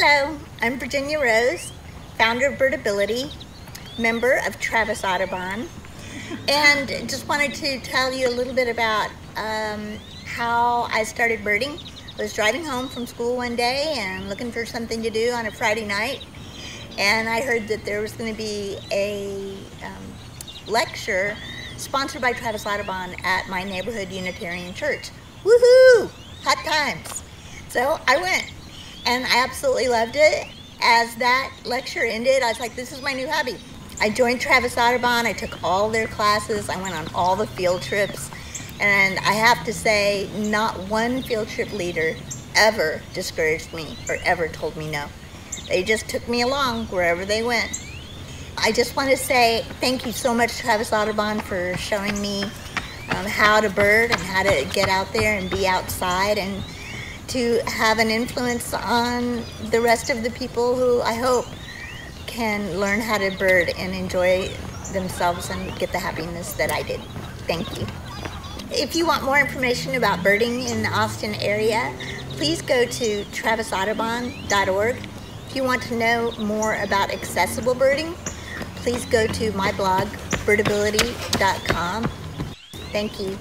Hello, I'm Virginia Rose, founder of Birdability, member of Travis Audubon, and just wanted to tell you a little bit about um, how I started birding. I was driving home from school one day and looking for something to do on a Friday night, and I heard that there was going to be a um, lecture sponsored by Travis Audubon at my neighborhood Unitarian church. Woohoo! Hot times! So I went and I absolutely loved it. As that lecture ended, I was like, this is my new hobby. I joined Travis Audubon, I took all their classes, I went on all the field trips, and I have to say, not one field trip leader ever discouraged me or ever told me no. They just took me along wherever they went. I just want to say thank you so much, Travis Audubon, for showing me um, how to bird and how to get out there and be outside and to have an influence on the rest of the people who I hope can learn how to bird and enjoy themselves and get the happiness that I did. Thank you. If you want more information about birding in the Austin area, please go to travisaudubon.org. If you want to know more about accessible birding, please go to my blog, birdability.com. Thank you.